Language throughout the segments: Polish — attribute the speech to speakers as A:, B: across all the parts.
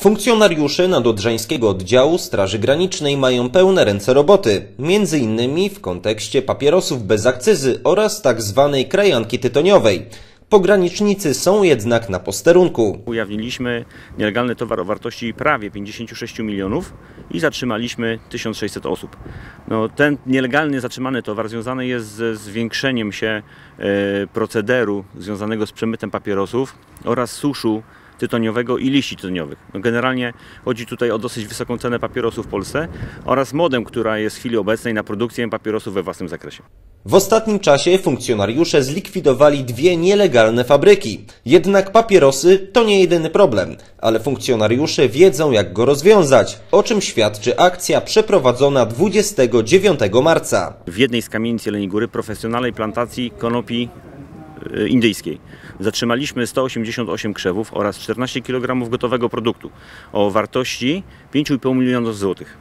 A: Funkcjonariusze nadodrzańskiego oddziału Straży Granicznej mają pełne ręce roboty, między innymi w kontekście papierosów bez akcyzy oraz tak zwanej krajanki tytoniowej. Pogranicznicy są jednak na posterunku.
B: Ujawniliśmy nielegalny towar o wartości prawie 56 milionów i zatrzymaliśmy 1600 osób. No, ten nielegalny zatrzymany towar związany jest ze zwiększeniem się e, procederu związanego z przemytem papierosów oraz suszu tytoniowego i liści tytoniowych. No, generalnie chodzi tutaj o dosyć wysoką cenę papierosów w Polsce oraz modę, która jest w chwili obecnej na produkcję papierosów we własnym zakresie.
A: W ostatnim czasie funkcjonariusze zlikwidowali dwie nielegalne fabryki. Jednak papierosy to nie jedyny problem, ale funkcjonariusze wiedzą jak go rozwiązać, o czym świadczy akcja przeprowadzona 29 marca.
B: W jednej z kamienic Jeleniej Góry profesjonalnej plantacji konopi indyjskiej. Zatrzymaliśmy 188 krzewów oraz 14 kg gotowego produktu o wartości 5,5 milionów złotych.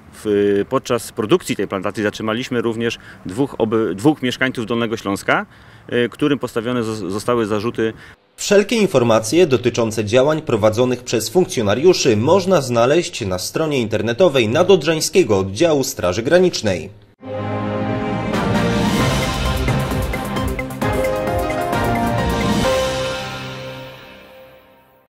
B: Podczas produkcji tej plantacji zatrzymaliśmy również dwóch, oby, dwóch mieszkańców Dolnego Śląska, e, którym postawione zos- zostały zarzuty
A: Wszelkie informacje dotyczące działań prowadzonych przez funkcjonariuszy można znaleźć na stronie internetowej Nadodrzańskiego Oddziału Straży Granicznej.